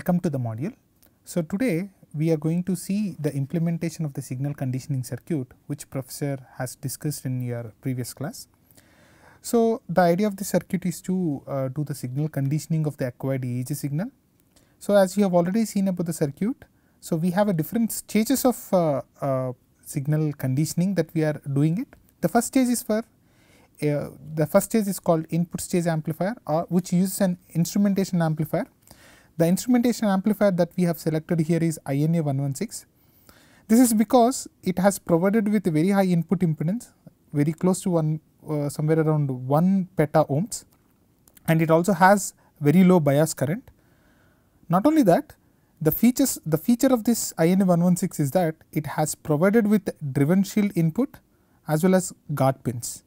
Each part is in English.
Welcome to the module. So, today we are going to see the implementation of the signal conditioning circuit which professor has discussed in your previous class. So, the idea of the circuit is to uh, do the signal conditioning of the acquired EEG signal. So, as you have already seen about the circuit, so we have a different stages of uh, uh, signal conditioning that we are doing it. The first stage is for uh, the first stage is called input stage amplifier or which uses an instrumentation amplifier. The instrumentation amplifier that we have selected here is INA 116. This is because it has provided with a very high input impedance very close to one uh, somewhere around 1 peta ohms and it also has very low bias current. Not only that the features the feature of this INA 116 is that it has provided with driven shield input as well as guard pins.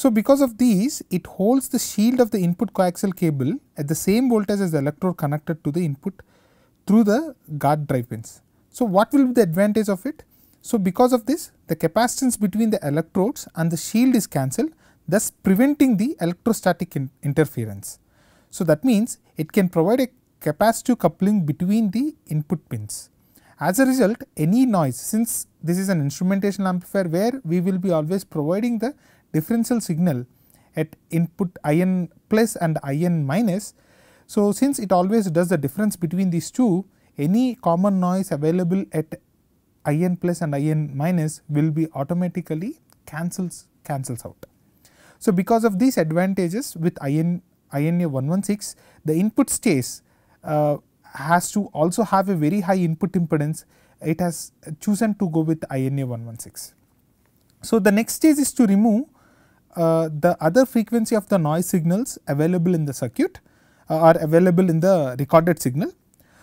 So, because of these it holds the shield of the input coaxial cable at the same voltage as the electrode connected to the input through the guard drive pins. So, what will be the advantage of it? So, because of this the capacitance between the electrodes and the shield is cancelled thus preventing the electrostatic in interference. So, that means it can provide a capacitive coupling between the input pins. As a result any noise since this is an instrumentation amplifier where we will be always providing the differential signal at input IN plus and IN minus. So, since it always does the difference between these two any common noise available at IN plus and IN minus will be automatically cancels cancels out. So, because of these advantages with IN INA 116 the input stage uh, has to also have a very high input impedance it has chosen to go with INA 116. So, the next stage is to remove the other frequency of the noise signals available in the circuit uh, are available in the recorded signal.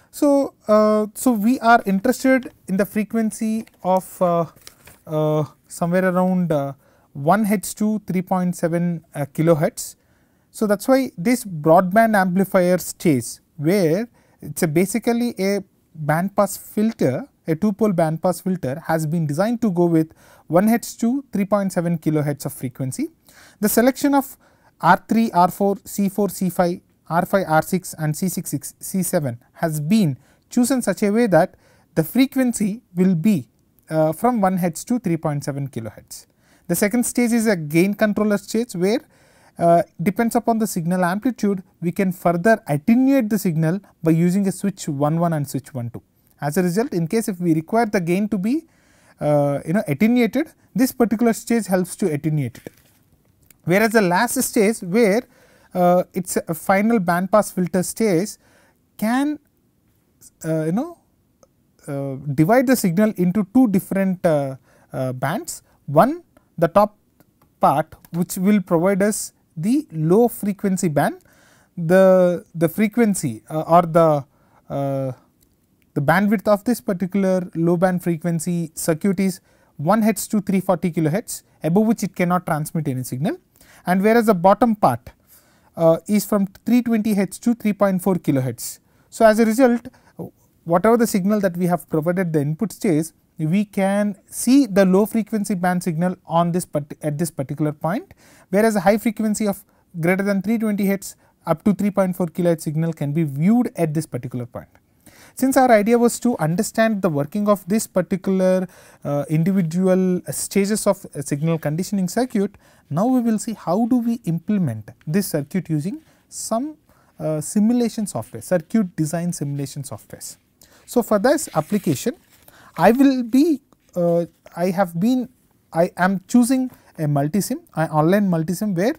So, uh, so we are interested in the frequency of uh, uh, somewhere around 1 hertz to 3.7 kilohertz. So, that is why this broadband amplifier stays where it is basically a band pass filter a two pole band pass filter has been designed to go with 1 hertz to 3.7 kilohertz of frequency. The selection of R3, R4, C4, C5, R5, R6 and C6, C7 has been chosen such a way that the frequency will be uh, from 1 hertz to 3.7 kilohertz. The second stage is a gain controller stage where uh, depends upon the signal amplitude we can further attenuate the signal by using a switch 1 1 and switch 1 2. As a result in case if we require the gain to be uh, you know attenuated this particular stage helps to attenuate it. Whereas, the last stage where uh, it is a final band pass filter stage can uh, you know uh, divide the signal into two different uh, uh, bands. One the top part which will provide us the low frequency band, the, the frequency or the the bandwidth of this particular low band frequency circuit is 1 hertz to 340 kilohertz above which it cannot transmit any signal and whereas the bottom part uh, is from 320 hertz to 3.4 kilohertz. So, as a result whatever the signal that we have provided the input stage we can see the low frequency band signal on this at this particular point whereas a high frequency of greater than 320 hertz up to 3.4 kilohertz signal can be viewed at this particular point. Since our idea was to understand the working of this particular uh, individual stages of signal conditioning circuit, now we will see how do we implement this circuit using some uh, simulation software, circuit design simulation software. So, for this application I will be uh, I have been I am choosing a multisim, an online multisim where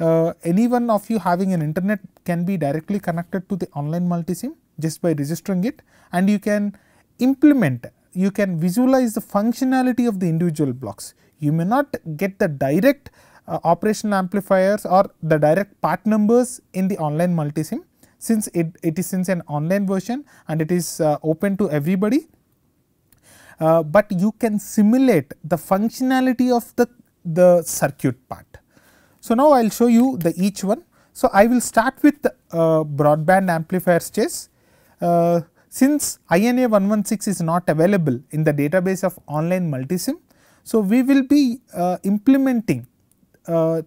uh, any one of you having an internet can be directly connected to the online multisim just by registering it and you can implement you can visualize the functionality of the individual blocks. You may not get the direct uh, operational amplifiers or the direct part numbers in the online multisim since it, it is since an online version and it is uh, open to everybody. Uh, but you can simulate the functionality of the, the circuit part. So, now I will show you the each one. So, I will start with uh, broadband amplifier stage uh, since INA 116 is not available in the database of online multisim. So, we will be uh, implementing uh,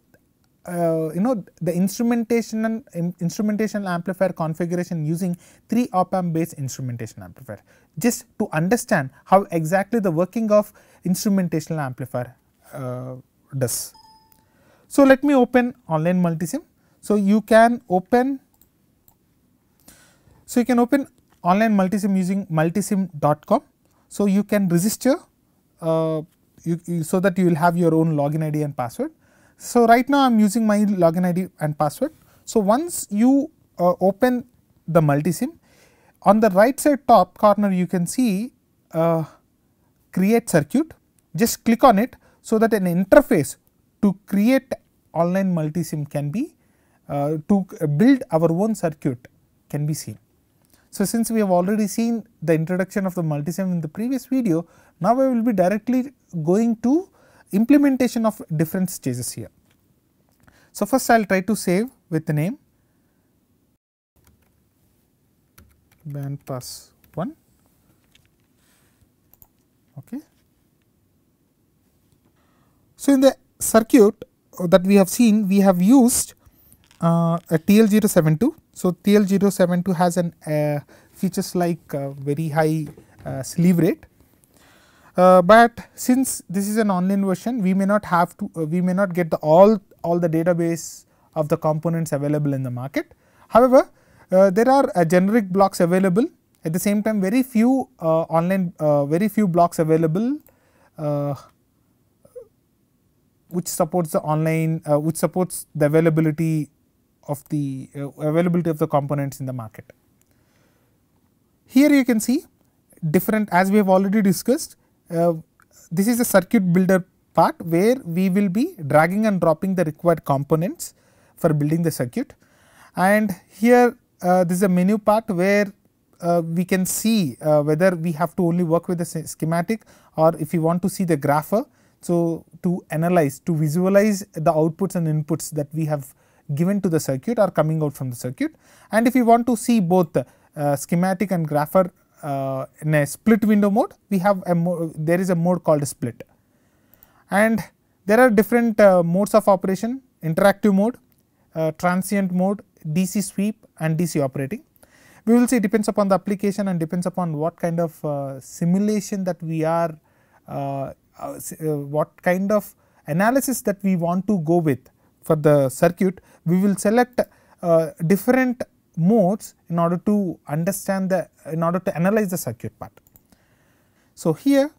uh, you know the instrumentation and in instrumentation amplifier configuration using 3 op amp based instrumentation amplifier just to understand how exactly the working of instrumentation amplifier uh, does. So, let me open online multisim. So, you can open so you can open online multisim using multisim.com. So, you can register uh, you, you, so that you will have your own login ID and password. So, right now I am using my login ID and password. So, once you uh, open the multisim on the right side top corner you can see uh, create circuit just click on it so that an interface to create online multisim can be uh, to build our own circuit can be seen. So, since we have already seen the introduction of the multisim in the previous video, now I will be directly going to implementation of different stages here. So, first I will try to save with the name band pass 1 okay. So, in the circuit that we have seen we have used uh, a TL072 so, TL072 has an uh, features like uh, very high uh, slew rate, uh, but since this is an online version we may not have to uh, we may not get the all all the database of the components available in the market. However, uh, there are generic blocks available at the same time very few online very few blocks available which supports the online which supports the availability of the uh, availability of the components in the market. Here you can see different as we have already discussed uh, this is a circuit builder part where we will be dragging and dropping the required components for building the circuit and here uh, this is a menu part where uh, we can see uh, whether we have to only work with the schematic or if you want to see the grapher. So, to analyze to visualize the outputs and inputs that we have given to the circuit or coming out from the circuit. And if you want to see both uh, schematic and grapher uh, in a split window mode, we have a there is a mode called split. And there are different uh, modes of operation interactive mode, uh, transient mode, DC sweep and DC operating. We will see depends upon the application and depends upon what kind of uh, simulation that we are uh, what kind of analysis that we want to go with for the circuit we will select uh, different modes in order to understand the in order to analyze the circuit part. So, here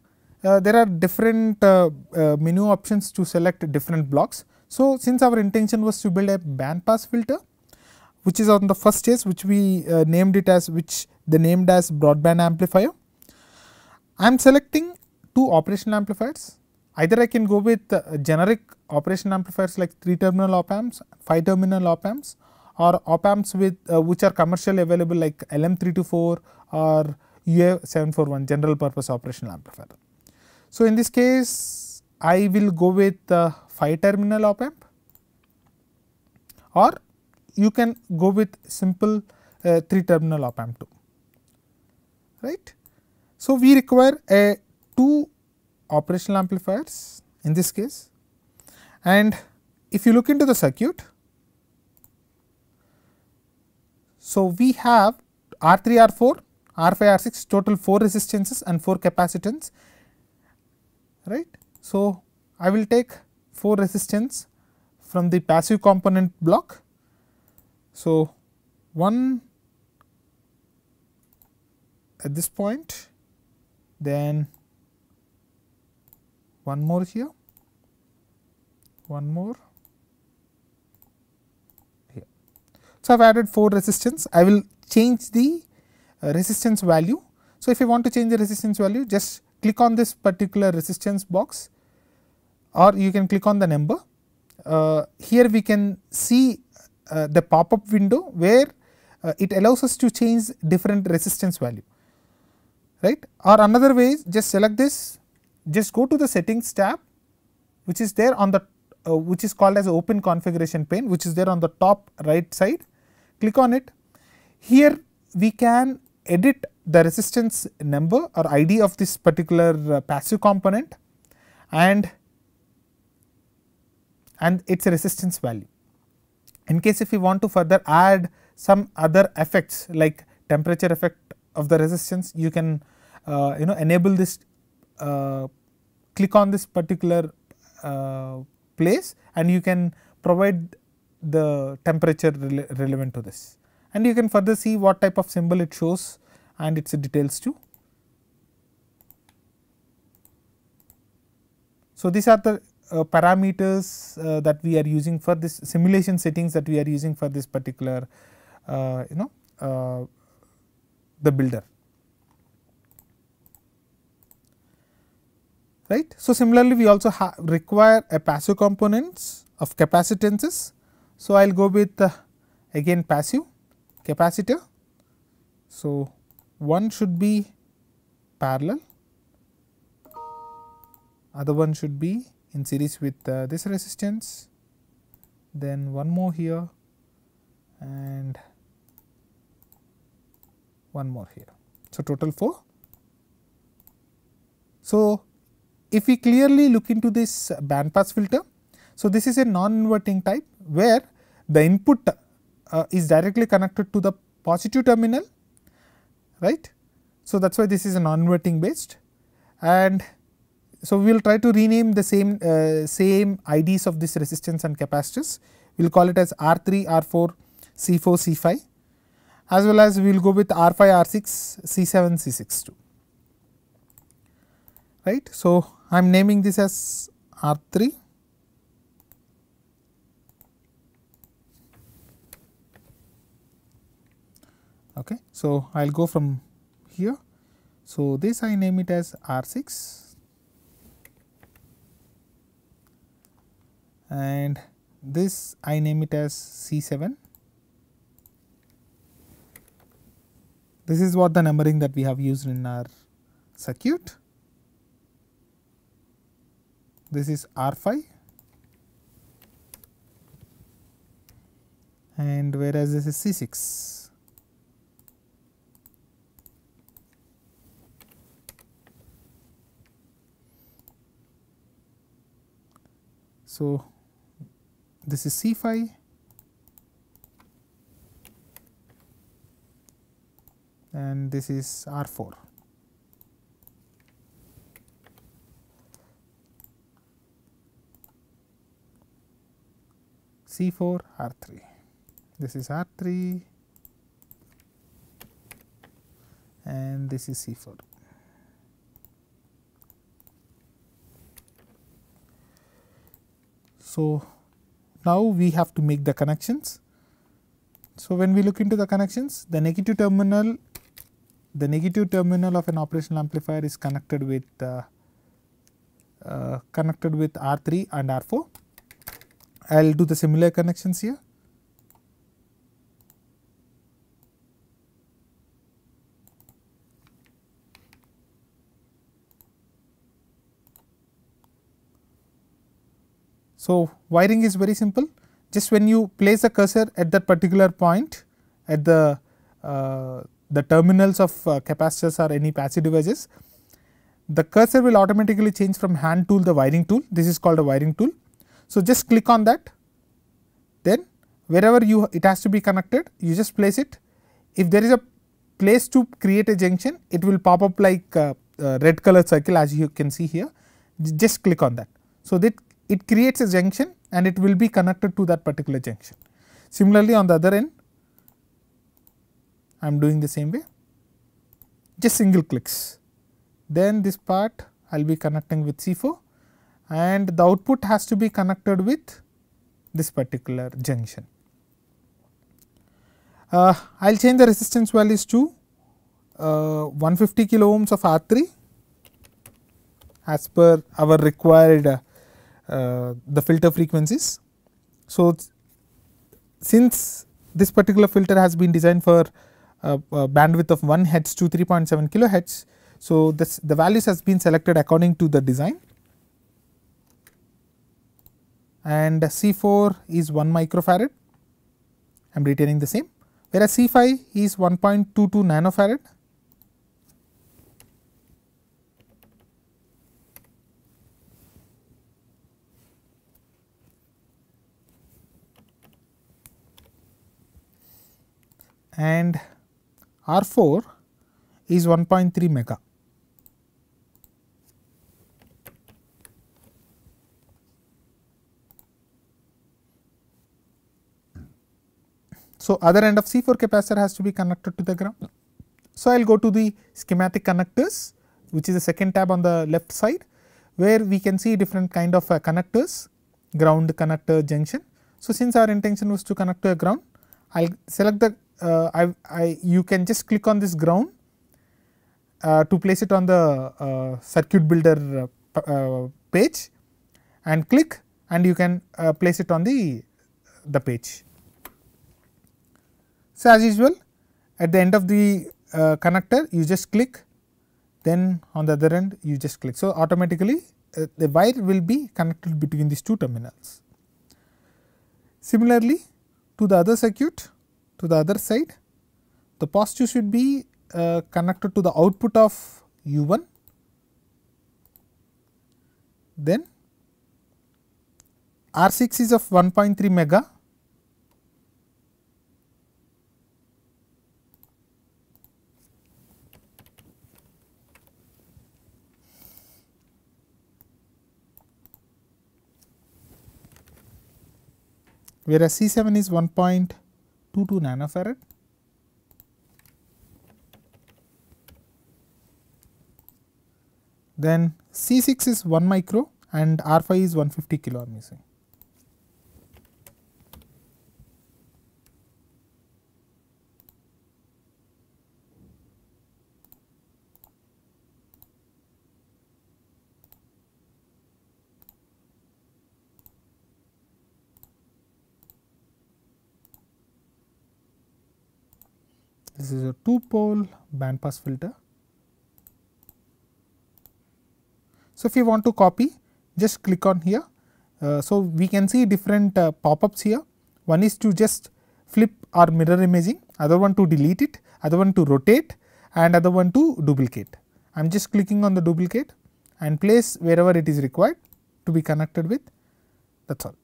uh, there are different uh, uh menu options to select different blocks. So, since our intention was to build a band pass filter which is on the first stage which we uh, named it as which the named as broadband amplifier. I am selecting two operational amplifiers either I can go with generic operation amplifiers like 3 terminal op amps, 5 terminal op amps or op amps with uh, which are commercially available like LM324 or UA741 general purpose operational amplifier. So, in this case I will go with uh, 5 terminal op amp or you can go with simple uh, 3 terminal op amp too right. So, we require a 2 operational amplifiers in this case and if you look into the circuit, so we have R3, R4, R5, R6 total 4 resistances and 4 capacitance right. So, I will take 4 resistance from the passive component block. So, 1 at this point then one more here, one more here. So, I have added 4 resistance, I will change the uh, resistance value. So, if you want to change the resistance value just click on this particular resistance box or you can click on the number. Uh, here we can see uh, the pop up window where uh, it allows us to change different resistance value right or another way is just select this just go to the settings tab which is there on the uh, which is called as open configuration pane which is there on the top right side. Click on it. Here we can edit the resistance number or id of this particular uh, passive component and and its resistance value. In case if we want to further add some other effects like temperature effect of the resistance, you can uh, you know enable this click on this particular uh, place and you can provide the temperature rele relevant to this and you can further see what type of symbol it shows and its details too. So, these are the uh, parameters uh, that we are using for this simulation settings that we are using for this particular uh, you know uh, the builder. Right. So, similarly we also require a passive components of capacitances. So, I will go with uh, again passive capacitor. So, one should be parallel other one should be in series with uh, this resistance then one more here and one more here. So, total 4. So, if we clearly look into this bandpass filter, so this is a non-inverting type where the input uh, is directly connected to the positive terminal right. So, that is why this is a non-inverting based and so, we will try to rename the same uh, same IDs of this resistance and capacitors. We will call it as R 3, R 4, C 4, C 5 as well as we will go with R 5, R 6, C 7, C 6 too. Right. So, I am naming this as R 3. Okay. So, I will go from here. So, this I name it as R 6 and this I name it as C 7. This is what the numbering that we have used in our circuit. This is R 5 and whereas this is C 6. So, this is C 5 and this is R 4. C 4 R 3. This is R 3 and this is C 4. So, now we have to make the connections. So, when we look into the connections the negative terminal the negative terminal of an operational amplifier is connected with uh, uh, connected with R 3 and R 4. I will do the similar connections here. So, wiring is very simple just when you place the cursor at that particular point at the uh, the terminals of uh, capacitors or any passive devices, the cursor will automatically change from hand tool the wiring tool this is called a wiring tool. So, just click on that. Then wherever you it has to be connected you just place it. If there is a place to create a junction it will pop up like red color circle as you can see here. Just click on that. So, that it creates a junction and it will be connected to that particular junction. Similarly, on the other end I am doing the same way. Just single clicks. Then this part I will be connecting with C4 and the output has to be connected with this particular junction. Uh, I will change the resistance values to uh, 150 kilo ohms of R3 as per our required uh, uh, the filter frequencies. So, since this particular filter has been designed for uh, bandwidth of 1 hertz to 3.7 kilohertz. So, this the values has been selected according to the design and C4 is 1 microfarad. I am retaining the same. Whereas C5 is 1.22 nanofarad. And R 4 is 1.3 mega. So, other end of C4 capacitor has to be connected to the ground. So, I will go to the schematic connectors which is the second tab on the left side where we can see different kind of uh, connectors ground connector junction. So, since our intention was to connect to a ground I will select the uh, I, I you can just click on this ground uh, to place it on the uh, circuit builder uh, uh, page and click and you can place it on the the page. So, as usual at the end of the uh, connector you just click then on the other end you just click. So, automatically uh, the wire will be connected between these two terminals. Similarly, to the other circuit to the other side the positive should be uh, connected to the output of U 1 then R 6 is of 1.3 mega whereas C 7 is 1.22 nanofarad. Then C 6 is 1 micro and R 5 is 150 kilo I using. Is a two pole band pass filter. So, if you want to copy just click on here. Uh, so, we can see different uh, pop ups here. One is to just flip or mirror imaging, other one to delete it, other one to rotate and other one to duplicate. I am just clicking on the duplicate and place wherever it is required to be connected with that is all.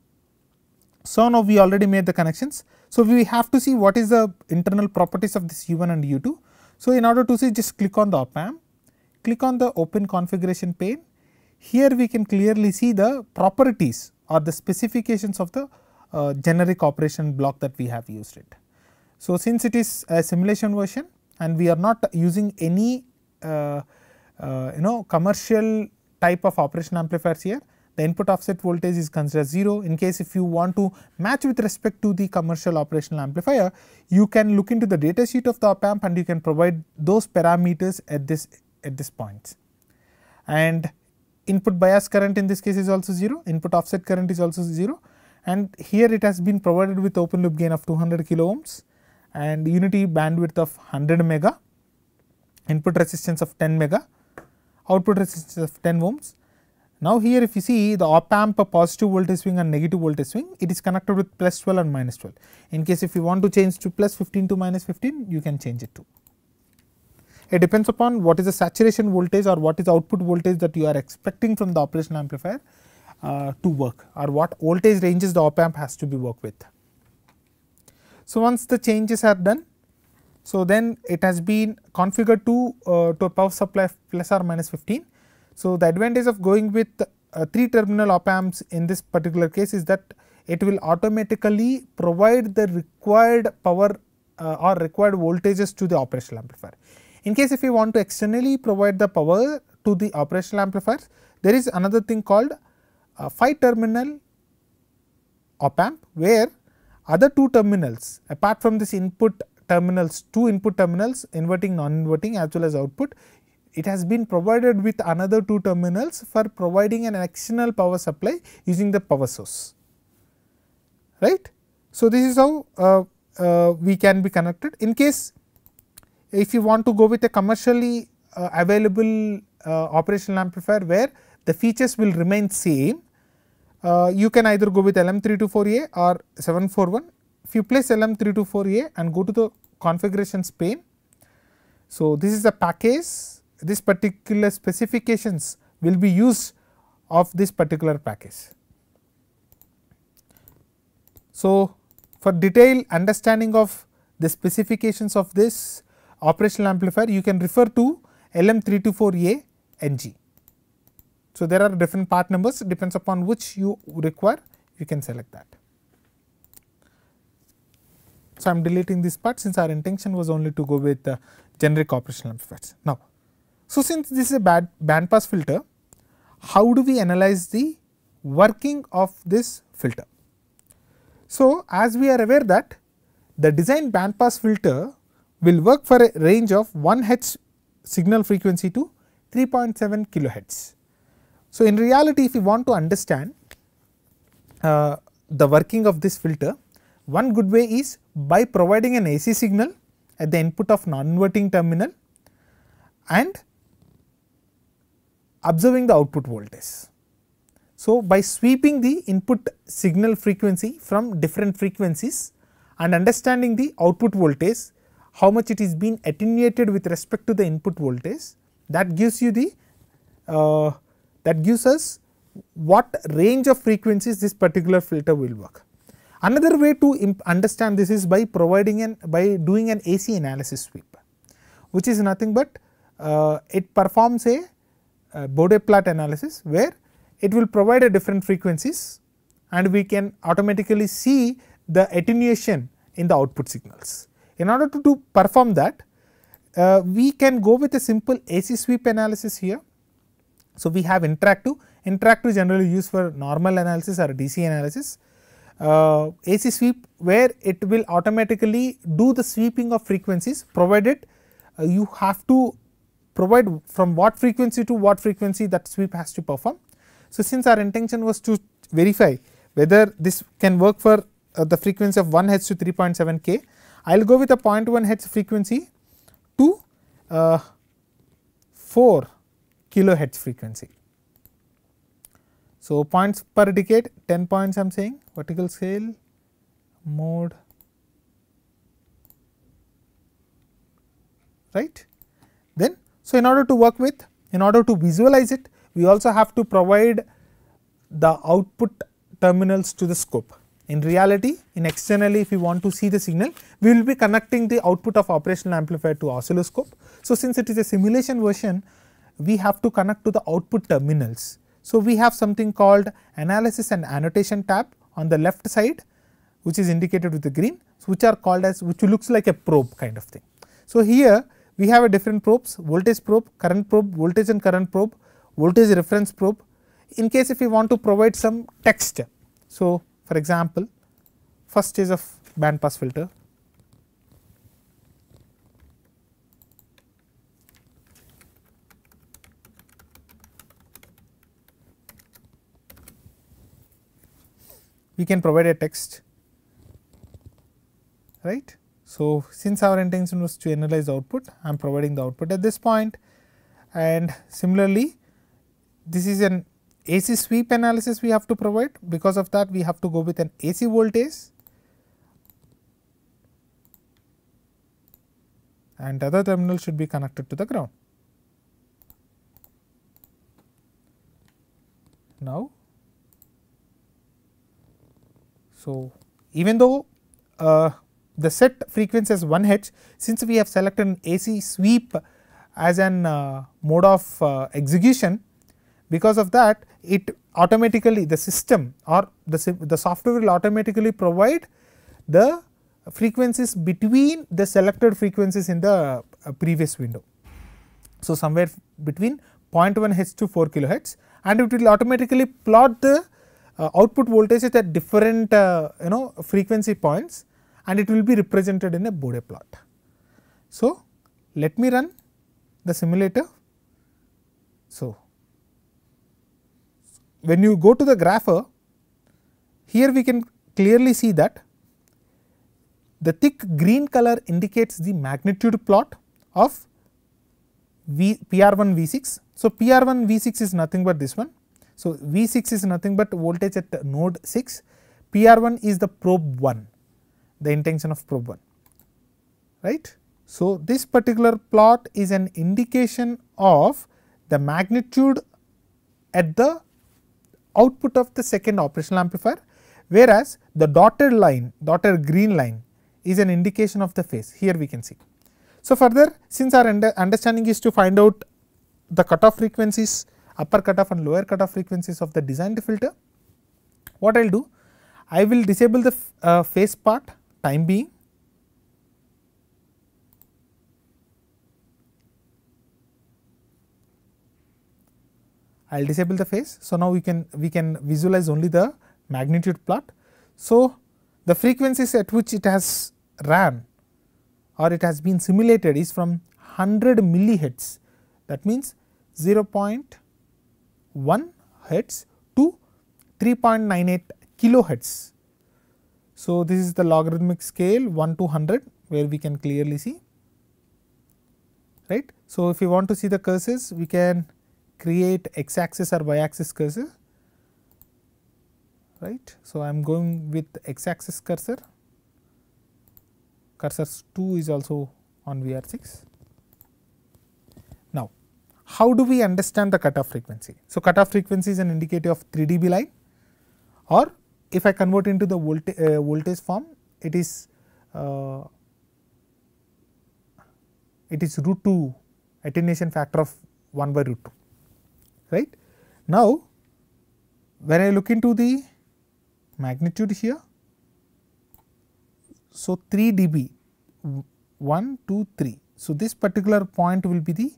So, now we already made the connections. So, we have to see what is the internal properties of this U1 and U2. So, in order to see just click on the op amp, click on the open configuration pane. Here we can clearly see the properties or the specifications of the uh, generic operation block that we have used it. So, since it is a simulation version and we are not using any uh, uh, you know commercial type of operation amplifiers here, the input offset voltage is considered 0. In case if you want to match with respect to the commercial operational amplifier, you can look into the data sheet of the op amp and you can provide those parameters at this at this point. And input bias current in this case is also 0, input offset current is also 0 and here it has been provided with open loop gain of 200 kilo ohms and unity bandwidth of 100 mega, input resistance of 10 mega, output resistance of 10 ohms now, here if you see the op amp a positive voltage swing and negative voltage swing, it is connected with plus 12 and minus 12. In case if you want to change to plus 15 to minus 15, you can change it to. It depends upon what is the saturation voltage or what is output voltage that you are expecting from the operation amplifier uh, to work or what voltage ranges the op amp has to be worked with. So, once the changes are done, so then it has been configured to, uh, to a power supply plus or minus 15 so, the advantage of going with uh, 3 terminal op amps in this particular case is that it will automatically provide the required power uh, or required voltages to the operational amplifier. In case if you want to externally provide the power to the operational amplifiers, there is another thing called uh, 5 terminal op amp where other 2 terminals apart from this input terminals 2 input terminals inverting non inverting as well as output it has been provided with another two terminals for providing an external power supply using the power source right. So, this is how uh, uh, we can be connected in case if you want to go with a commercially uh, available uh, operational amplifier where the features will remain same uh, you can either go with LM324A or 741. If you place LM324A and go to the configurations pane. So, this is the package this particular specifications will be used of this particular package. So, for detailed understanding of the specifications of this operational amplifier you can refer to LM324A NG. So, there are different part numbers depends upon which you require you can select that. So, I am deleting this part since our intention was only to go with the generic operational amplifiers. Now, so since this is a bad band pass filter, how do we analyze the working of this filter? So, as we are aware that the design band pass filter will work for a range of 1 hertz signal frequency to 3.7 kilohertz. So, in reality if you want to understand uh, the working of this filter, one good way is by providing an AC signal at the input of non-inverting terminal and observing the output voltage. So, by sweeping the input signal frequency from different frequencies and understanding the output voltage, how much it is being attenuated with respect to the input voltage that gives you the uh, that gives us what range of frequencies this particular filter will work. Another way to understand this is by providing an by doing an AC analysis sweep, which is nothing but uh, it performs a, a Bode plot analysis where it will provide a different frequencies and we can automatically see the attenuation in the output signals. In order to do perform that, uh, we can go with a simple AC sweep analysis here. So, we have interactive, interactive generally used for normal analysis or DC analysis. Uh, AC sweep where it will automatically do the sweeping of frequencies provided uh, you have to provide from what frequency to what frequency that sweep has to perform. So, since our intention was to verify whether this can work for uh, the frequency of 1 Hz to 3.7 k, I will go with a 0.1 Hz frequency to uh, 4 kilohertz frequency. So, points per decade 10 points I am saying vertical scale mode right. So, in order to work with in order to visualize it we also have to provide the output terminals to the scope. In reality, in externally if we want to see the signal, we will be connecting the output of operational amplifier to oscilloscope. So, since it is a simulation version, we have to connect to the output terminals. So, we have something called analysis and annotation tab on the left side which is indicated with the green, which are called as which looks like a probe kind of thing. So, here we have a different probes voltage probe, current probe, voltage and current probe, voltage reference probe in case if we want to provide some text. So, for example, first stage of band pass filter we can provide a text right. So, since our intention was to analyze output I am providing the output at this point. And similarly this is an AC sweep analysis we have to provide. Because of that we have to go with an AC voltage. And other terminal should be connected to the ground. Now, so even though uh, the set frequency is 1 hertz since we have selected an AC sweep as an uh, mode of uh, execution because of that it automatically the system or the, the software will automatically provide the frequencies between the selected frequencies in the uh, previous window. So, somewhere between 0.1 Hz to 4 kilohertz and it will automatically plot the uh, output voltages at different uh, you know frequency points and it will be represented in a Bode plot. So, let me run the simulator. So, when you go to the grapher, here we can clearly see that the thick green color indicates the magnitude plot of v PR1 V6. So, PR1 V6 is nothing but this one. So, V6 is nothing but voltage at node 6, PR1 is the probe 1, the intention of probe 1, right. So, this particular plot is an indication of the magnitude at the output of the second operational amplifier, whereas the dotted line, dotted green line is an indication of the phase here we can see. So, further since our under understanding is to find out the cutoff frequencies upper cutoff and lower cutoff frequencies of the designed filter, what I will do? I will disable the uh, phase part time being I will disable the phase. So, now we can we can visualize only the magnitude plot. So, the frequencies at which it has ran or it has been simulated is from 100 millihertz that means 0.1 hertz to 3.98 kilohertz. So, this is the logarithmic scale 1 to 100 where we can clearly see right. So, if we want to see the cursors we can create x axis or y axis cursor right. So, I am going with x axis cursor cursor 2 is also on VR 6. Now, how do we understand the cutoff frequency? So, cutoff frequency is an indicator of 3 dB line or if I convert into the volta uh, voltage form it is uh, it is root 2 attenuation factor of 1 by root 2 right. Now, when I look into the magnitude here, so 3 dB 1 2 3. So, this particular point will be the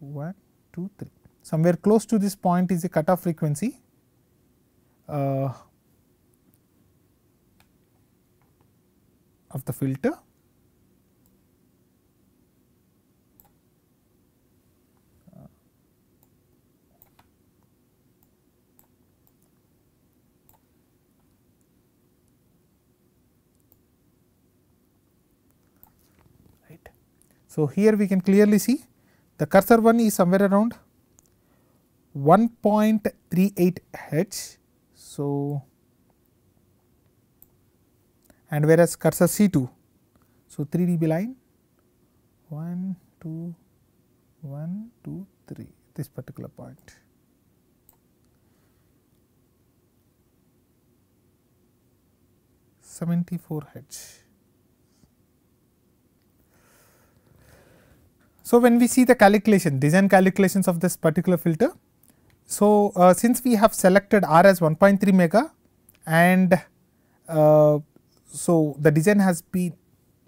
1 2 3 somewhere close to this point is the cutoff frequency uh, of the filter Right. So, here we can clearly see the cursor one is somewhere around 1.38 H. So, and whereas cursor C 2. So, 3 dB line 1, 2, 1, 2, 3 this particular point. Seventy four H. So, when we see the calculation design calculations of this particular filter. So, uh, since we have selected R as 1.3 mega and uh, so the design has been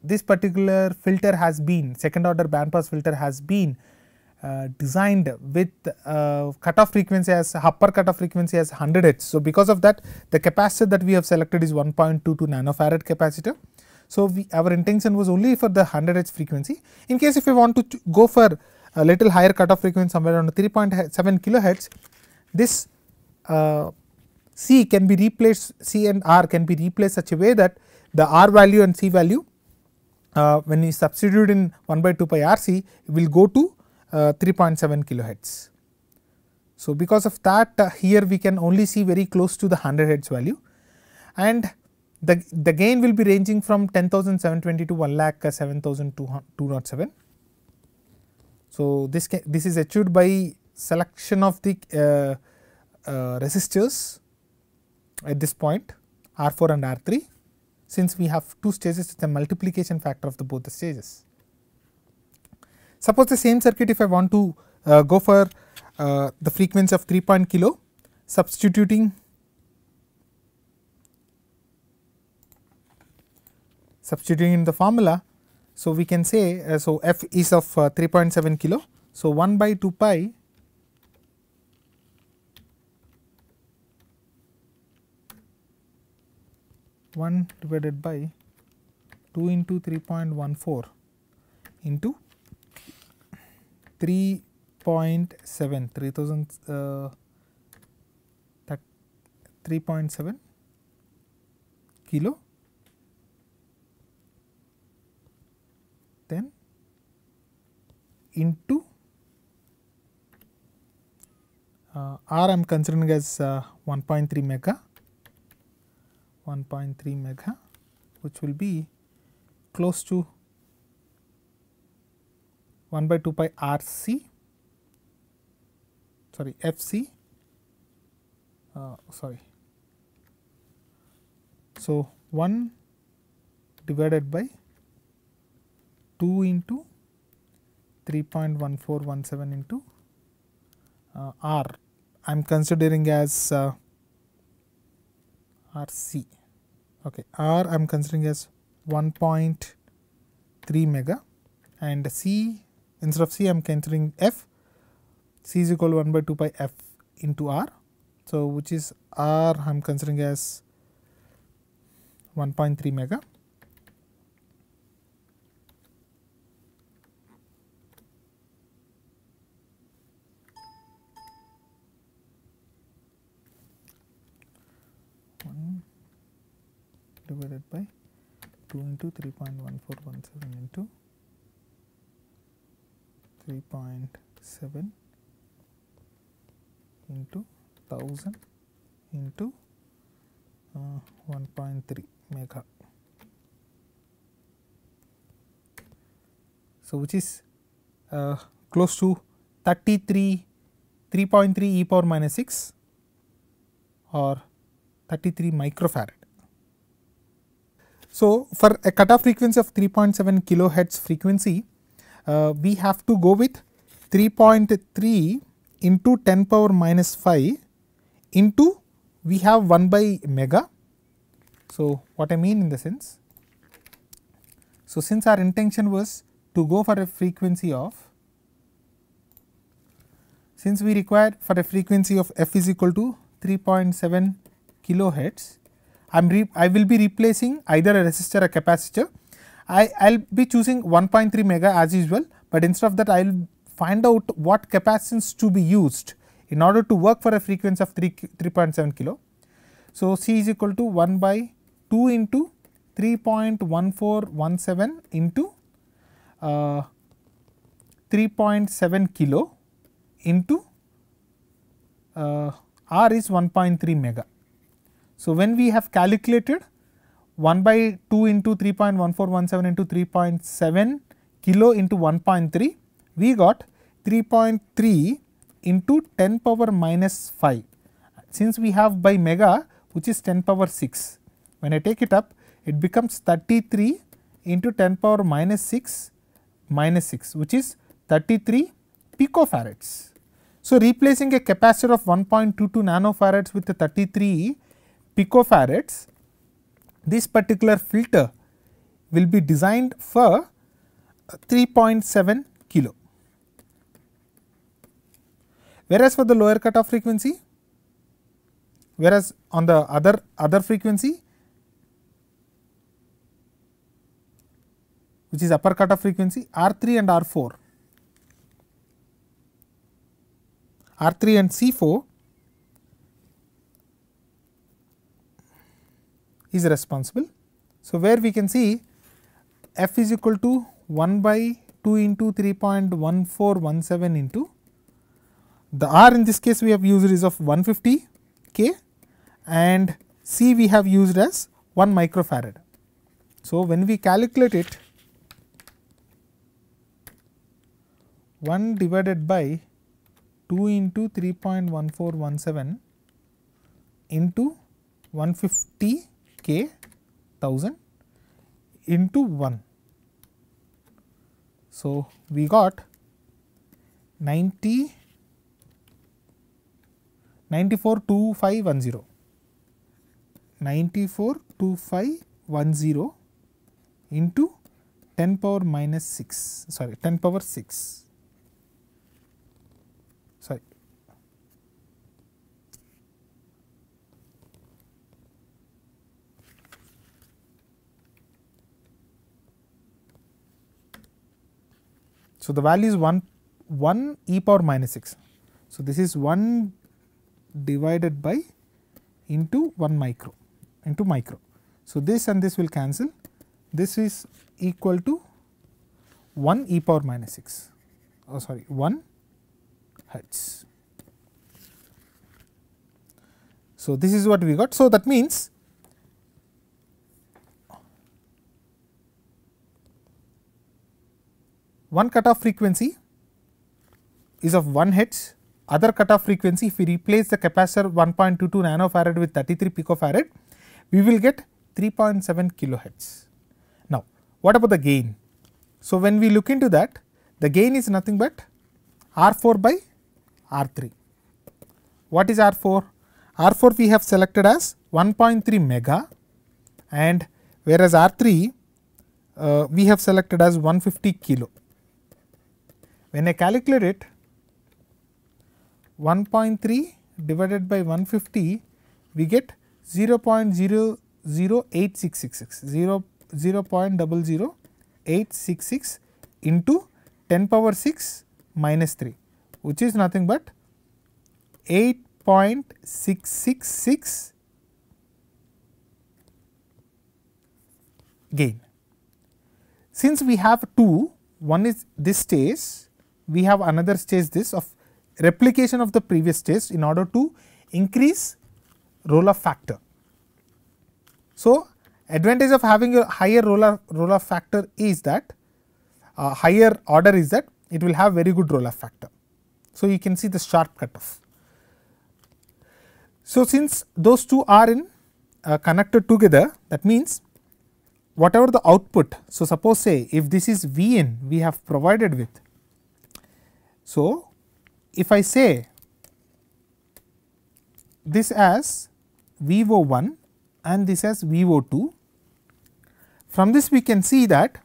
this particular filter has been second order band pass filter has been uh, designed with uh, cutoff frequency as upper cutoff frequency as 100 Hz. So, because of that the capacitor that we have selected is 1.22 nanofarad capacitor so, we, our intention was only for the 100 Hz frequency. In case if we want to go for a little higher cutoff frequency somewhere around 3.7 kilohertz, this uh, C can be replaced, C and R can be replaced such a way that the R value and C value uh, when we substitute in 1 by 2 pi RC will go to uh, 3.7 kilohertz. So, because of that uh, here we can only see very close to the 100 hertz value and the, the gain will be ranging from 10,720 to 1 lakh 7,207. So, this this is achieved by selection of the uh, uh, resistors at this point R 4 and R 3 since we have two stages with a multiplication factor of the both the stages. Suppose the same circuit if I want to uh, go for uh, the frequency of 3 point kilo substituting substituting in the formula. So, we can say uh, so f is of uh, 3.7 kilo. So, 1 by 2 pi one divided by 2 into 3.14 into 3.7 3000 uh, 3.7 kilo. Then into uh, R I am considering as uh, 1.3 mega 1.3 mega which will be close to 1 by 2 pi R C sorry F C uh, sorry. So, 1 divided by 2 into 3.1417 into uh, R I am considering as uh, RC okay R I am considering as 1.3 mega and C instead of C I am considering F. C is equal to 1 by 2 pi F into R. So, which is R I am considering as 1.3 mega divided by 2 into 3.1417 into 3.7 into 1000 into uh, 1.3 mega. So, which is uh, close to 33 3.3 e power minus 6 or 33 microfarad. So, for a cutoff frequency of 3.7 kilohertz frequency, uh, we have to go with 3.3 into 10 power minus 5 into we have 1 by mega. So, what I mean in the sense, so since our intention was to go for a frequency of, since we required for a frequency of f is equal to 3.7 kilohertz, I am I will be replacing either a resistor or capacitor. I will be choosing 1.3 mega as usual, but instead of that I will find out what capacitance to be used in order to work for a frequency of 3 3.7 kilo. So, C is equal to 1 by 2 into 3.1417 into uh, 3.7 kilo into uh, R is 1.3 mega. So, when we have calculated 1 by 2 into 3.1417 into 3.7 kilo into 1.3, we got 3.3 into 10 power minus 5. Since we have by mega which is 10 power 6, when I take it up it becomes 33 into 10 power minus 6 minus 6 which is 33 picofarads. So, replacing a capacitor of 1.22 nanofarads with the 33 picofarads, this particular filter will be designed for 3.7 kilo. Whereas, for the lower cutoff frequency, whereas on the other other frequency which is upper cutoff frequency R3 and R4, R3 and C4 is responsible. So, where we can see f is equal to 1 by 2 into 3.1417 into the R in this case we have used is of 150 K and C we have used as 1 microfarad. So, when we calculate it 1 divided by 2 into 3.1417 into 150 k 1000 into 1. So, we got 90 942510 942510 into 10 power minus 6 sorry 10 power 6 So, the value is 1 1 e power minus 6. So, this is 1 divided by into 1 micro into micro. So, this and this will cancel this is equal to 1 e power minus 6 oh sorry 1 hertz. So, this is what we got. So, that means one cutoff frequency is of 1 hertz, other cutoff frequency if we replace the capacitor 1.22 nanofarad with 33 picofarad, we will get 3.7 kilohertz. Now, what about the gain? So, when we look into that the gain is nothing but R 4 by R 3. What is R 4? R 4 we have selected as 1.3 mega and whereas R 3 uh, we have selected as 150 kilo. When I calculate it 1.3 divided by 150 we get 0 0.008666 0 0.00866 into 10 power 6 minus 3 which is nothing but 8.666 gain. Since we have two, one is this stage, we have another stage this of replication of the previous stage in order to increase roll off factor. So, advantage of having a higher roll off, roll factor is that uh, higher order is that it will have very good roll off factor. So, you can see the sharp cutoff. So, since those two are in uh, connected together that means whatever the output. So, suppose say if this is V n we have provided with. So, if I say this as V O 1 and this as V O 2, from this we can see that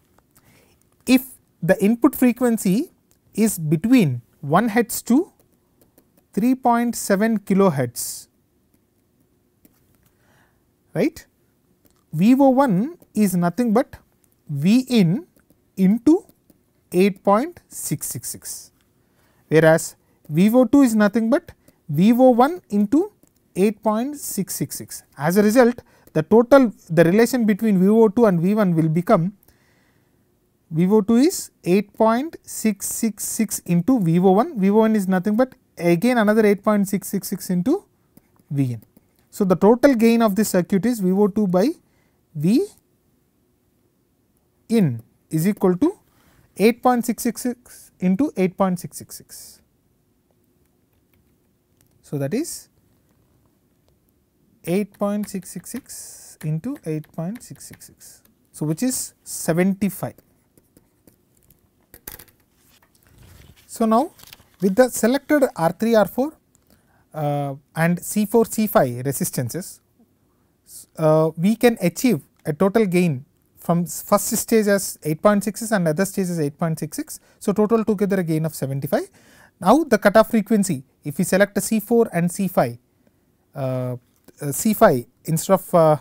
if the input frequency is between 1 hertz to 3.7 kilohertz right? VO1 is nothing but V in into 8.666 whereas V O 2 is nothing but V O 1 into 8.666. As a result the total the relation between V O 2 and V 1 will become V O 2 is 8.666 into V O 1, V O 1 is nothing but again another 8.666 into V n. So, the total gain of this circuit is V O 2 by V in is equal to 8.666 into 8.666. So, that is 8.666 into 8.666. So, which is 75. So, now with the selected R 3 R 4 uh, and C 4 C 5 resistances, uh, we can achieve a total gain from first stage as 8.66 and other stage as 8.66. So, total together a gain of 75. Now, the cutoff frequency if we select a C 4 and C 5, uh, uh C 5 instead of uh,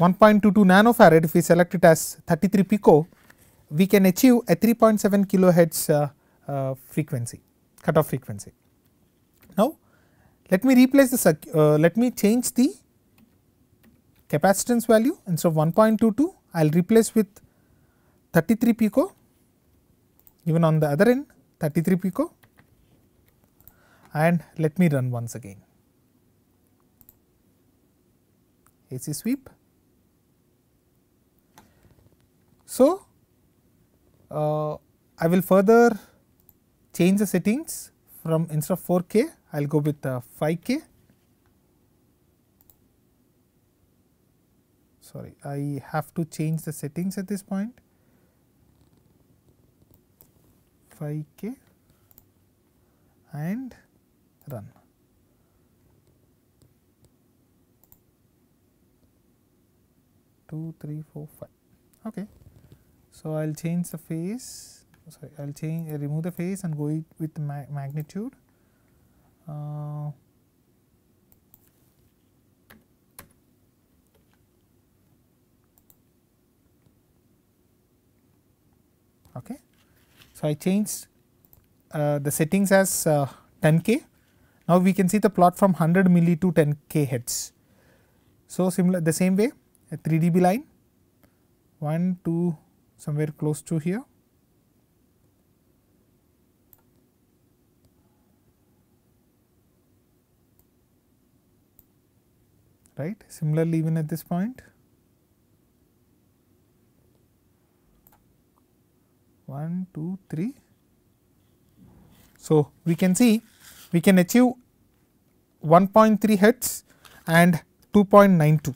1.22 nanofarad if we select it as 33 pico, we can achieve a 3.7 kilohertz uh, uh, frequency cutoff frequency. Now, let me replace the uh, let me change the capacitance value instead of 1.22 I will replace with 33 pico even on the other end 33 pico and let me run once again. AC sweep. So, uh, I will further change the settings from instead of 4K I will go with uh, 5K sorry I have to change the settings at this point 5k and run. Two, three, four, five. Okay. So I'll change the phase. Sorry, I'll change remove the phase and go with ma magnitude. Uh, okay. So, I changed uh, the settings as uh, 10 k. Now, we can see the plot from 100 milli to 10 k hertz. So, similar the same way a 3 dB line 1 2 somewhere close to here. right similarly even at this point 1, 2, 3. So, we can see we can achieve 1.3 hertz and 2.92.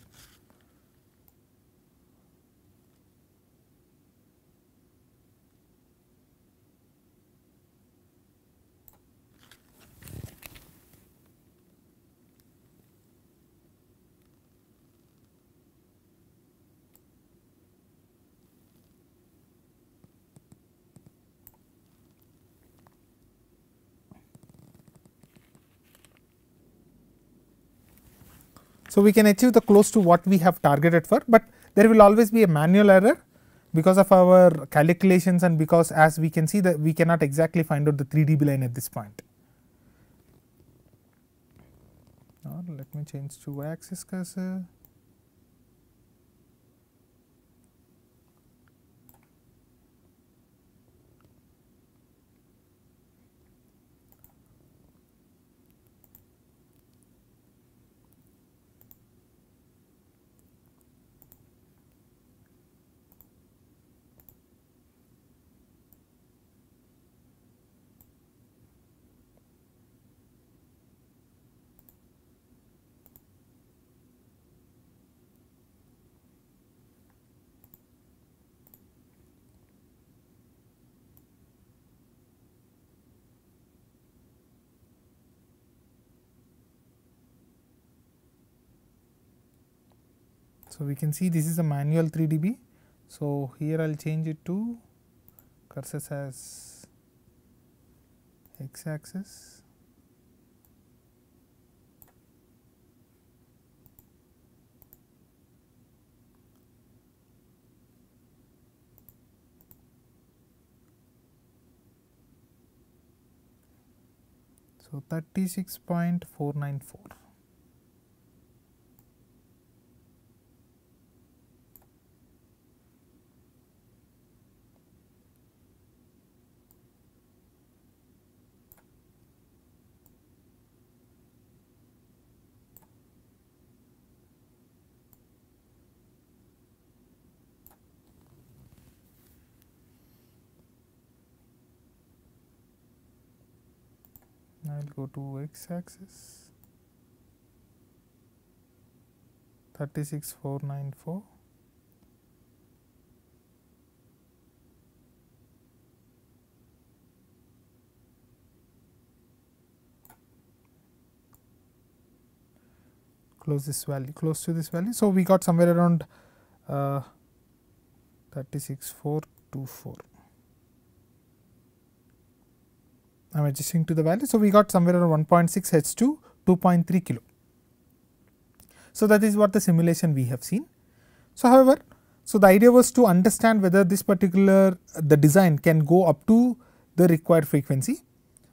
So, we can achieve the close to what we have targeted for, but there will always be a manual error because of our calculations and because as we can see that we cannot exactly find out the 3 dB line at this point. Now, let me change to y axis cursor. So, we can see this is a manual 3 dB. So, here I will change it to cursor as x axis. So, 36.494. I will go to x axis 36494 close this value close to this value. So, we got somewhere around uh, 36424 I am adjusting to the value. So, we got somewhere around 1.6 H to 2.3 kilo. So, that is what the simulation we have seen. So, however, so the idea was to understand whether this particular the design can go up to the required frequency.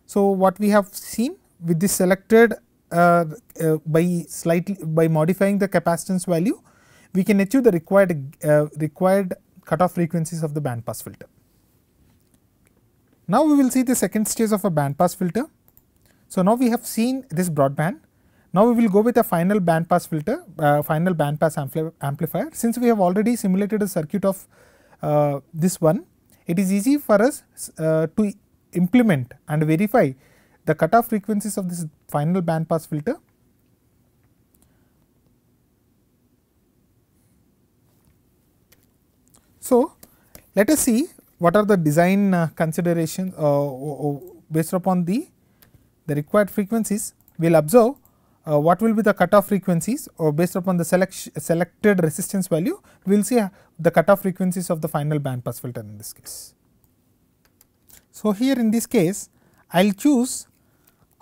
So, what we have seen with this selected uh, uh, by slightly by modifying the capacitance value, we can achieve the required uh, required cutoff frequencies of the band pass filter. Now, we will see the second stage of a band pass filter. So, now we have seen this broadband. Now, we will go with a final band pass filter, uh, final band pass ampli amplifier. Since we have already simulated a circuit of uh, this one, it is easy for us uh, to implement and verify the cutoff frequencies of this final band pass filter. So, let us see what are the design uh, considerations uh, based upon the, the required frequencies, we will observe uh, what will be the cutoff frequencies or based upon the select selected resistance value, we will see the cutoff frequencies of the final band pass filter in this case. So, here in this case, I will choose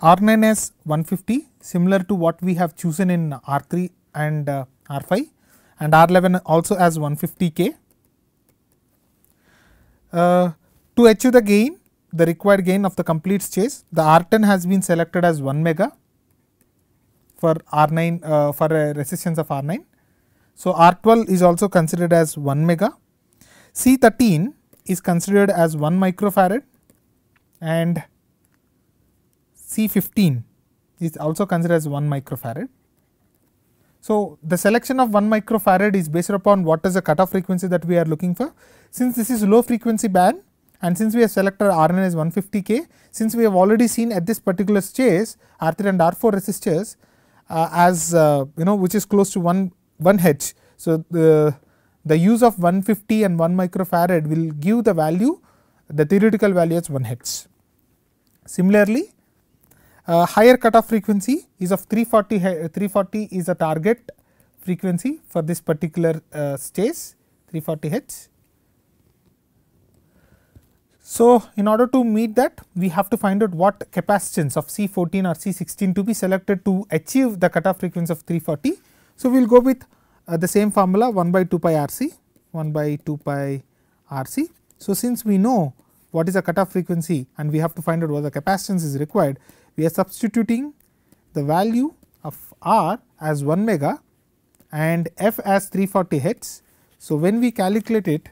R9 as 150 similar to what we have chosen in R3 and uh, R5 and R11 also as 150 K uh, to achieve the gain, the required gain of the complete stage, the R10 has been selected as 1 mega for R9 uh, for a resistance of R9. So, R12 is also considered as 1 mega, C13 is considered as 1 microfarad and C15 is also considered as 1 microfarad. So, the selection of 1 microfarad is based upon what is the cutoff frequency that we are looking for. Since this is low frequency band and since we have selected RN as 150 K, since we have already seen at this particular stage R3 and R4 resistors uh, as uh, you know which is close to 1, 1 H. So, the, the use of 150 and 1 microfarad will give the value the theoretical value as 1 H. Similarly, uh, higher cutoff frequency is of 340, 340 is a target frequency for this particular uh, stage 340 Hz. So, in order to meet that we have to find out what capacitance of C14 or C16 to be selected to achieve the cutoff frequency of 340. So, we will go with uh, the same formula 1 by 2 pi RC 1 by 2 pi RC. So, since we know what is the cutoff frequency and we have to find out what the capacitance is required, we are substituting the value of R as 1 mega and F as 340 hertz. So, when we calculate it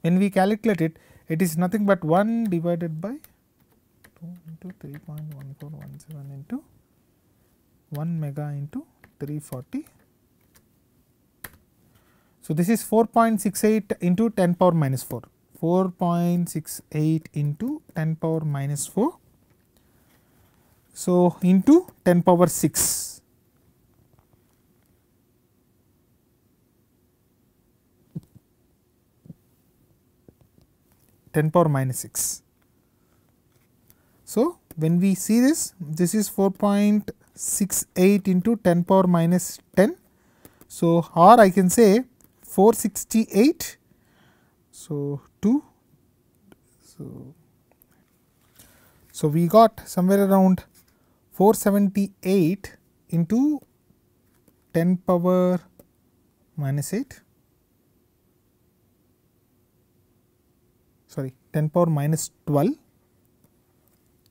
when we calculate it it is nothing but 1 divided by 2 into 3.1417 into 1 mega into 340. So, this is 4.68 into 10 power minus 4, 4.68 into 10 power minus 4. So, into 10 power 6. Ten power minus six. So, when we see this, this is 4.68 into 10 power minus 10. So, or I can say 468. So, 2. So, so we got somewhere around 478 into 10 power minus 8 sorry 10 power minus 12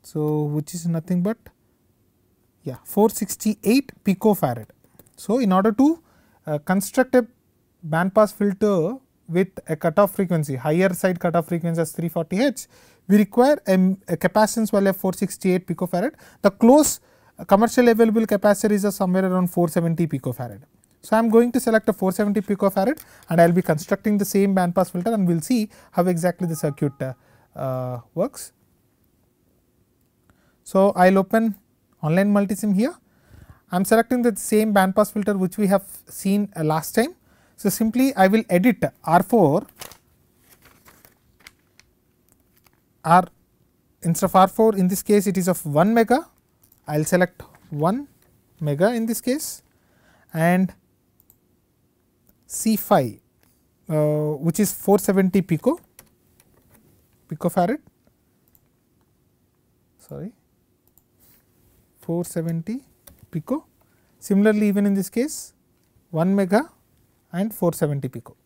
so, which is nothing but yeah 468 picofarad. So, in order to uh, construct a band pass filter with a cutoff frequency higher side cutoff frequency as 340 Hz, we require a, a capacitance value of 468 picofarad. The close commercial available capacitor is somewhere around 470 picofarad. So, I am going to select a 470 picofarad and I will be constructing the same band pass filter and we will see how exactly the circuit uh, uh, works. So, I will open online multisim here. I am selecting the same band pass filter which we have seen uh, last time. So, simply I will edit R 4 R instead of R 4 in this case it is of 1 mega I will select 1 mega in this case and C 5 uh, which is 470 pico picofarad sorry 470 pico. Similarly, even in this case 1 mega and 470 pico.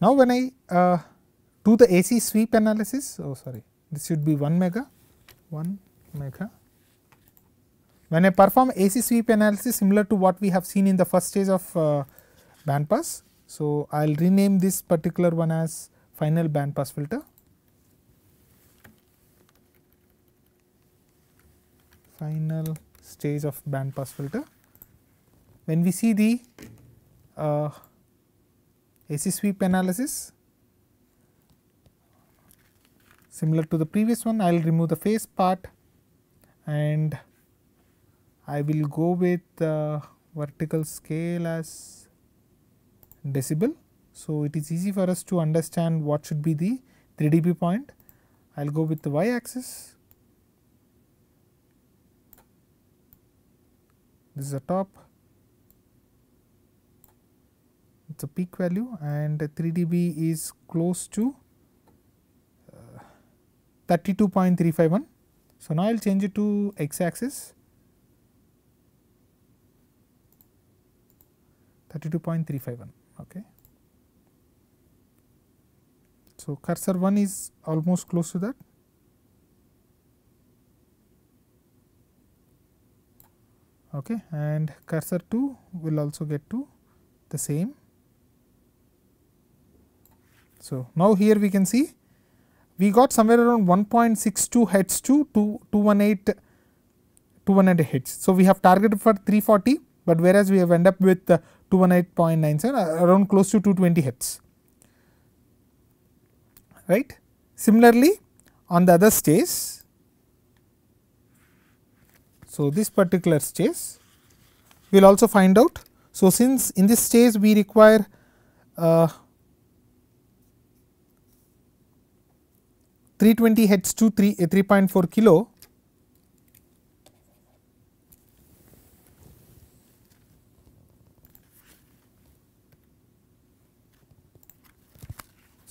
Now, when I uh, do the AC sweep analysis, oh sorry, this should be 1 mega, 1 mega. When I perform AC sweep analysis similar to what we have seen in the first stage of uh, band pass. So, I will rename this particular one as final band pass filter. Final stage of band pass filter. When we see the uh, AC sweep analysis, Similar to the previous one, I will remove the phase part and I will go with the vertical scale as decibel. So, it is easy for us to understand what should be the 3 dB point. I will go with the y axis. This is the top, it is a peak value and 3 dB is close to uh, 32.351. So, now I will change it to x axis 32.351. Okay. So, cursor 1 is almost close to that. Okay, and cursor 2 will also get to the same. So, now here we can see we got somewhere around 1.62 hertz to 218 218 hertz. So, we have targeted for 340, but whereas we have end up with uh, 218.97 uh, around close to 220 hertz right. Similarly, on the other stage, so this particular stage we will also find out So, since in this stage we require uh, 320 hertz to 3 uh, 3.4 kilo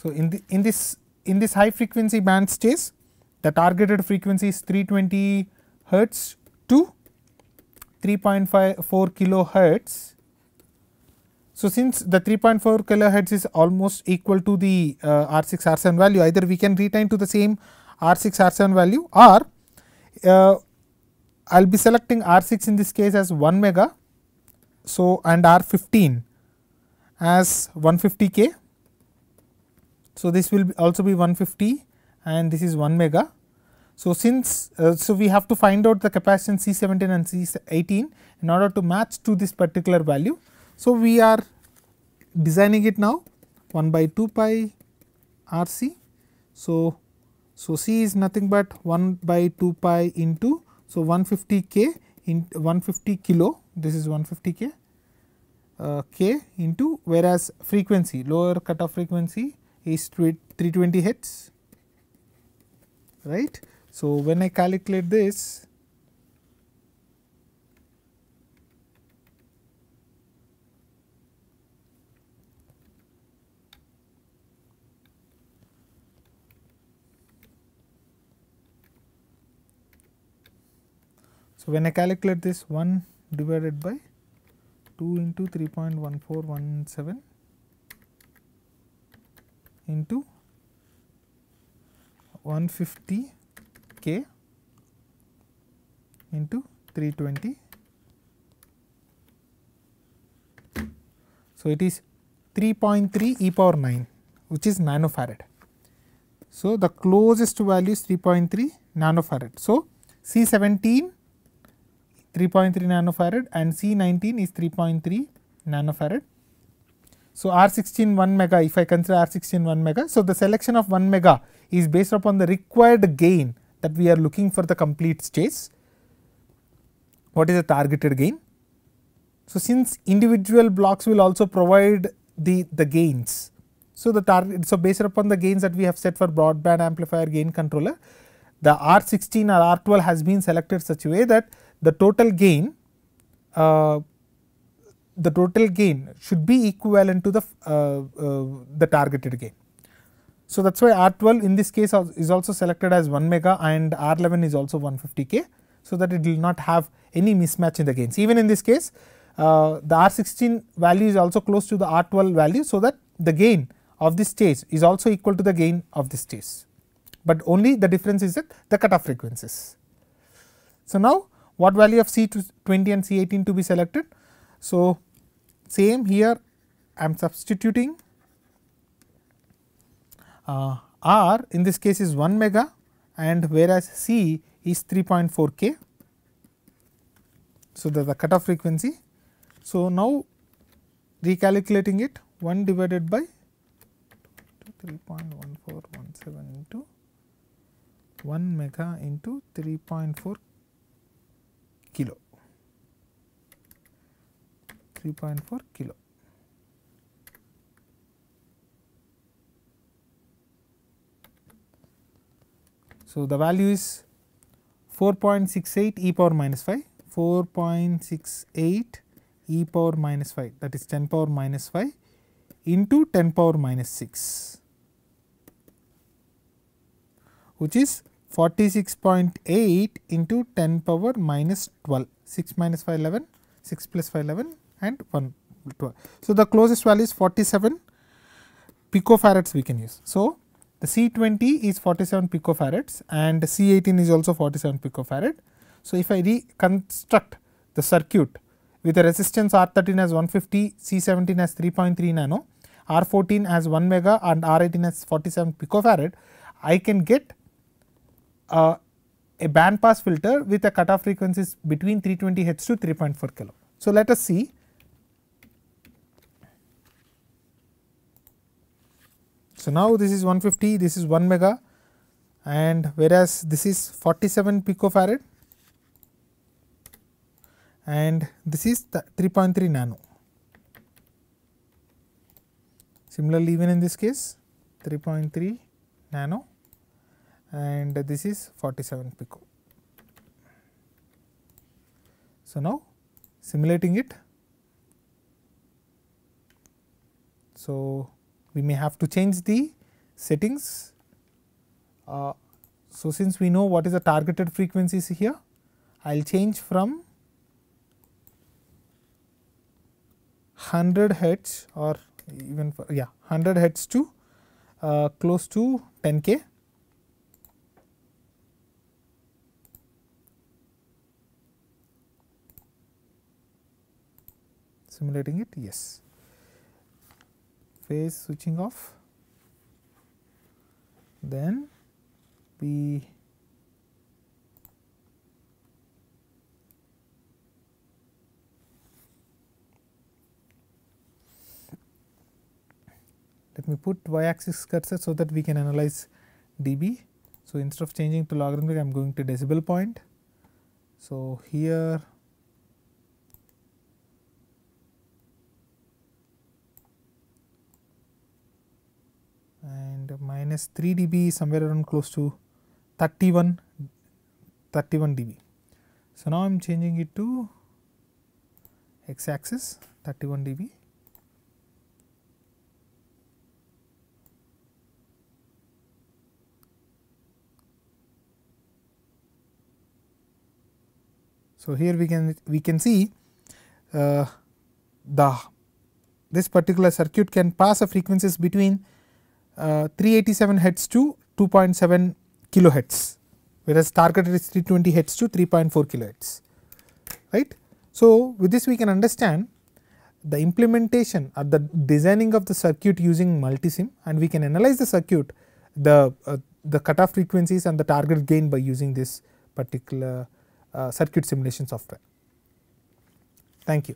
So, in the in this in this high frequency band stage the targeted frequency is 320 hertz to 3.54 kilohertz. So, since the 3.4 kilohertz is almost equal to the uh, R6 R7 value either we can retain to the same R6 R7 value or uh, I will be selecting R6 in this case as 1 mega. So, and R15 as 150 k so, this will also be 150 and this is 1 mega. So, since uh, so we have to find out the capacitance C 17 and C 18 in order to match to this particular value. So, we are designing it now 1 by 2 pi R C. So, so C is nothing but 1 by 2 pi into so 150 k in 150 kilo this is 150 k uh, k into whereas frequency lower cutoff frequency is 320 hertz right. So, when I calculate this So, when I calculate this 1 divided by 2 into 3.1417 into 150 k into 320. So, it is 3.3 e power 9 which is nanofarad. So, the closest value is 3.3 nanofarad. So, C 17 3.3 nanofarad and C 19 is 3.3 nanofarad so, R 16 1 mega if I consider R 16 1 mega. So, the selection of 1 mega is based upon the required gain that we are looking for the complete stage. What is the targeted gain? So, since individual blocks will also provide the, the gains. So, the target so based upon the gains that we have set for broadband amplifier gain controller, the R 16 or R 12 has been selected such a way that the total gain uh, the total gain should be equivalent to the uh, uh, the targeted gain. So, that is why R 12 in this case is also selected as 1 mega and R 11 is also 150 k. So, that it will not have any mismatch in the gains even in this case uh, the R 16 value is also close to the R 12 value. So, that the gain of this stage is also equal to the gain of this stage, but only the difference is that the cutoff frequencies. So, now what value of C 20 and C 18 to be selected? So, same here I am substituting uh, R in this case is 1 mega and whereas C is 3.4 k. So, the, the cutoff frequency. So, now recalculating it 1 divided by 3.1417 into 1 mega into 3.4 kilo. 3.4 kilo. So, the value is 4.68 e power minus 5, 4.68 e power minus 5 that is 10 power minus 5 into 10 power minus 6 which is 46.8 into 10 power minus 12 6 minus 5 11 6 plus 5 11 and 1 12. So, the closest value is 47 picofarads we can use. So, the C 20 is 47 picofarads and C 18 is also 47 picofarad. So, if I reconstruct the circuit with a resistance R 13 as 150, C 17 as 3.3 nano, R 14 as 1 mega and R 18 as 47 picofarad, I can get uh, a band pass filter with a cutoff frequencies between 320 Hz to 3.4 kilo. So, let us see So, now this is 150, this is 1 mega and whereas this is 47 picofarad and this is 3.3 nano. Similarly, even in this case 3.3 nano and this is 47 pico. So, now simulating it. So, we may have to change the settings. Uh, so, since we know what is the targeted frequencies here, I will change from 100 hertz or even for yeah 100 hertz to uh, close to 10 k. Simulating it? Yes phase switching off then we let me put y axis cursor so that we can analyze dB. So, instead of changing to logarithmic I am going to decibel point. So, here and minus 3 dB somewhere around close to 31 31 dB. So, now I am changing it to x axis 31 dB. So, here we can we can see uh, the this particular circuit can pass a frequencies between uh, 387 hertz to 2.7 kilohertz whereas targeted is 320 hertz to 3.4 kilohertz right. So, with this we can understand the implementation or the designing of the circuit using multisim and we can analyze the circuit the uh, the cutoff frequencies and the target gain by using this particular uh, circuit simulation software. Thank you.